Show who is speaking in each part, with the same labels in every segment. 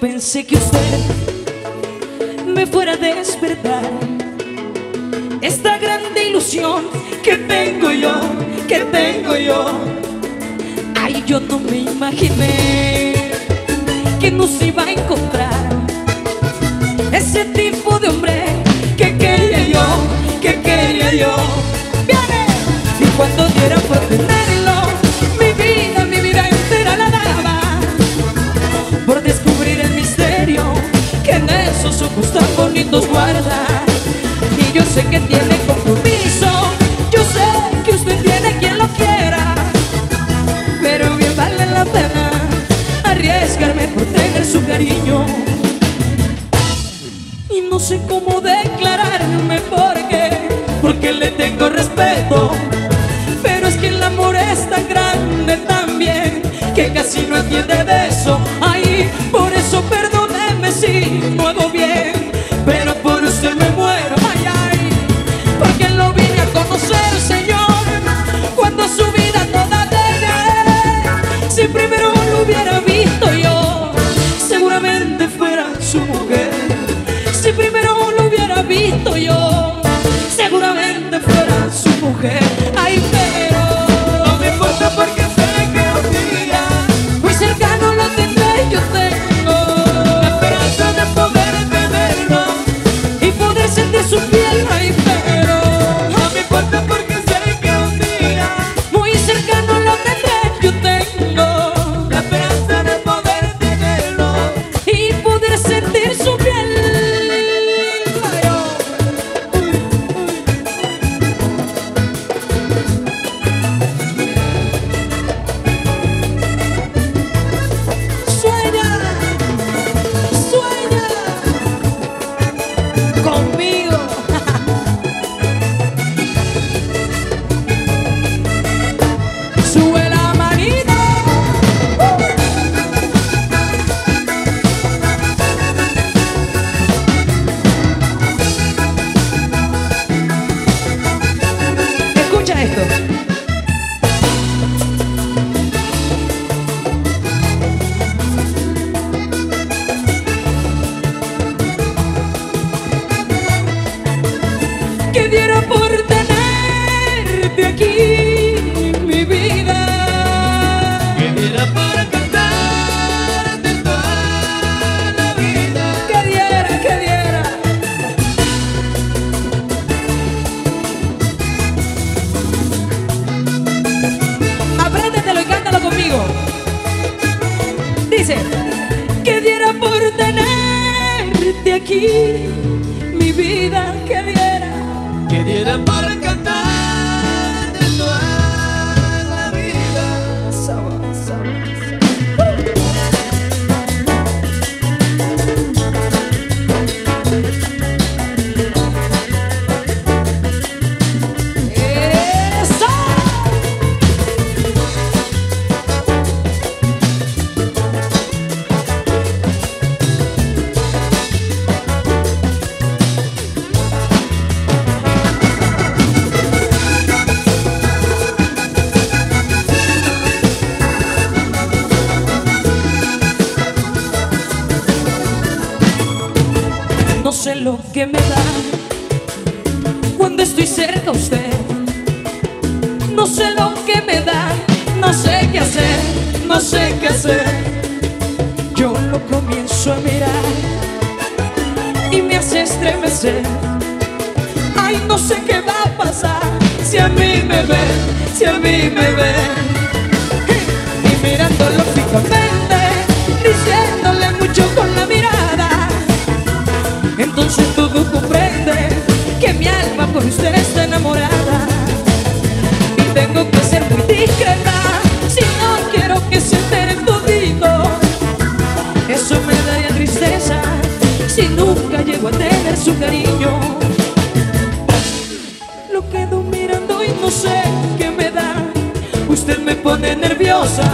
Speaker 1: pensé que usted me fuera a despertar esta grande ilusión que tengo yo, que tengo yo. Ay, yo no me imaginé que nos iba a encontrar ese tipo de hombre que quería yo, que quería yo. Viene y cuando diera por tenerlo, mi vida, mi vida entera la daba por descubrir el misterio que en esos ojos tan bonitos guarda. Que tiene compromiso, yo sé que usted tiene quien lo quiera, pero bien vale la pena arriesgarme por tener su cariño. Y no sé cómo declararme porque, porque le tengo respeto. Pero es que el amor es tan grande también que casi no entiende de eso. Que diera por tenerte aquí, mi vida.
Speaker 2: Que diera para cantarte toda la vida.
Speaker 1: Que diera, que diera. Apréndetelo y cántalo conmigo. Dice, que diera por tenerte aquí, mi vida, que diera.
Speaker 2: Que diera para cantarte
Speaker 1: sé lo que me da cuando estoy cerca a usted. No sé lo que me da, no sé qué hacer, no sé qué hacer. Yo lo comienzo a mirar y me hace estremecer. Ay, no sé qué va a pasar si a mí me ve, si a mí me ve. llego a tener su cariño. Lo quedo mirando y no sé qué me da. Usted me pone nerviosa,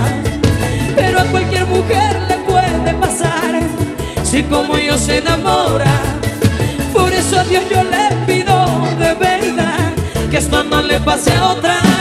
Speaker 1: pero a cualquier mujer le puede pasar. Si como yo se enamora, por eso a Dios yo le pido de verdad que esto no le pase a otra.